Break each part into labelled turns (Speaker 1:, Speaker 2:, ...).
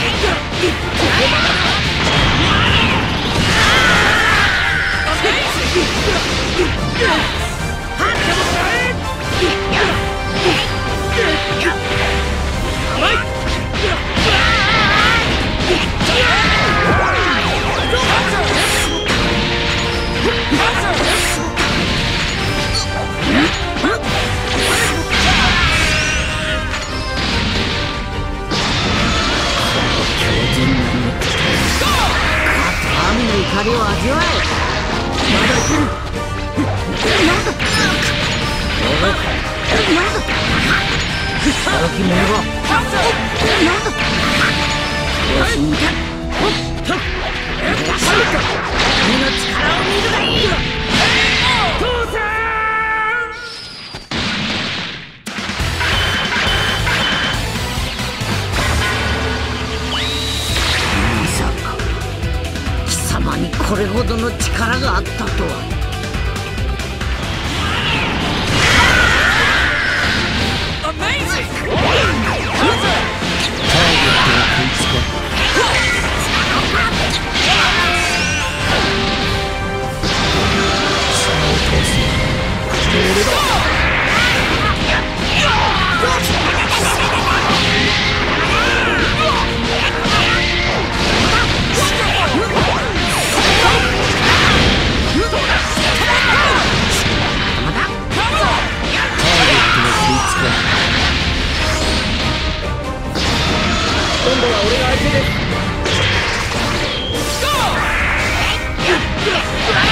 Speaker 1: り歩き者がなんだよし見たほっいい父さんにこれほどの力があったとは。俺が相手です。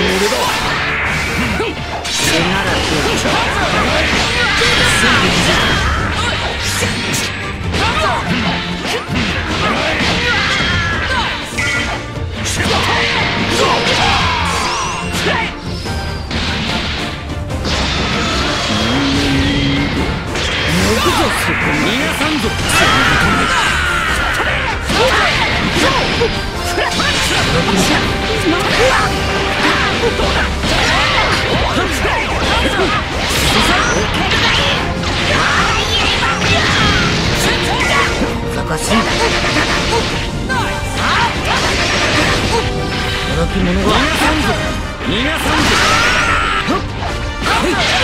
Speaker 1: 俺だ皆逃がさんぞ。逃がさんぞ。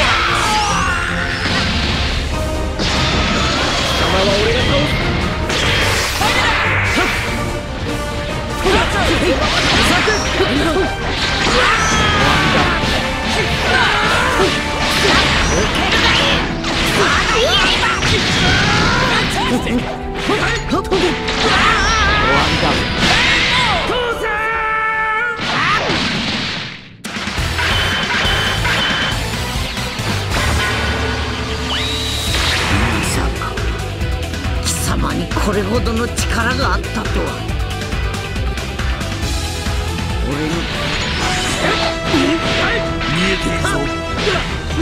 Speaker 1: これほどの力があったとは。俺に
Speaker 2: 見えているぞ。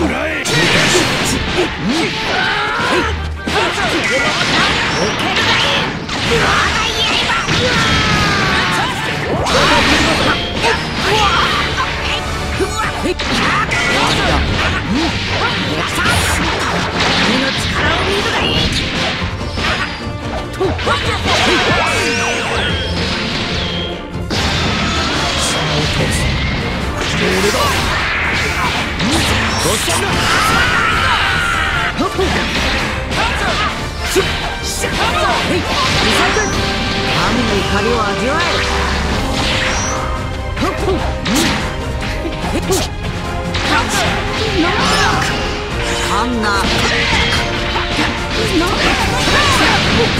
Speaker 2: 裏へ
Speaker 1: 君の力を見るがいい神の怒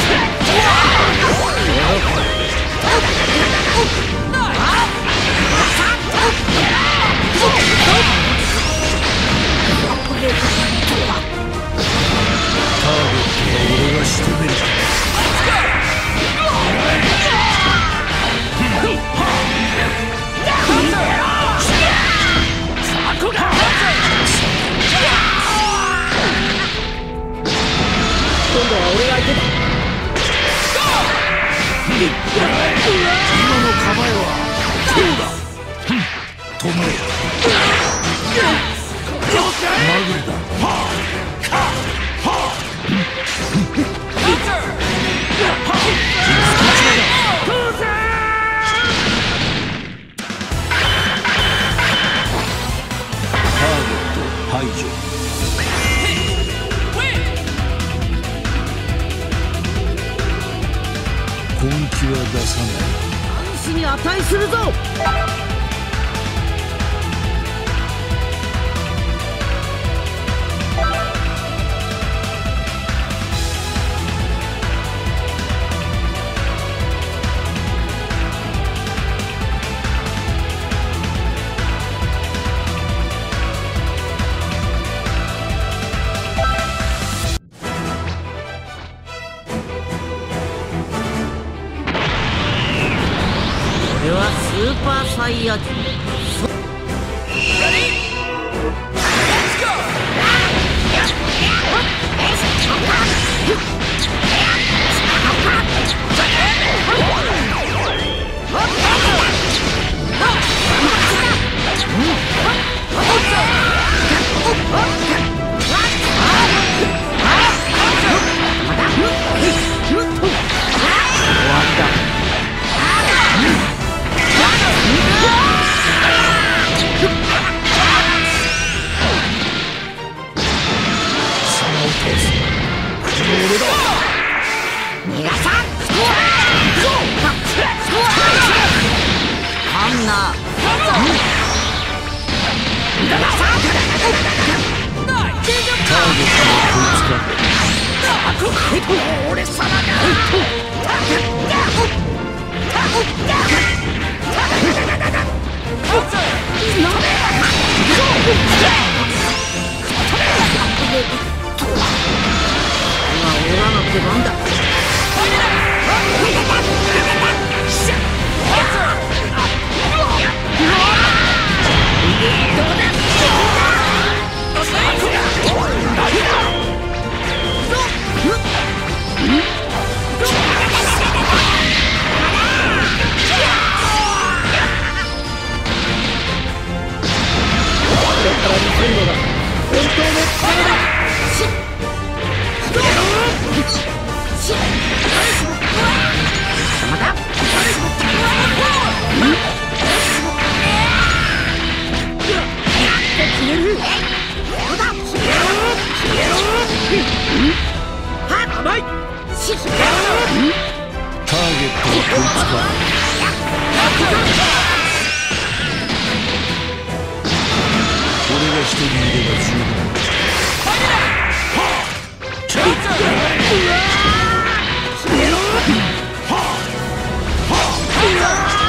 Speaker 2: は出さない
Speaker 1: 安心に値するぞ。
Speaker 2: 赤いやつ
Speaker 1: 俺らの出番だ。
Speaker 2: ターゲットはこいつか一人いれば十分だ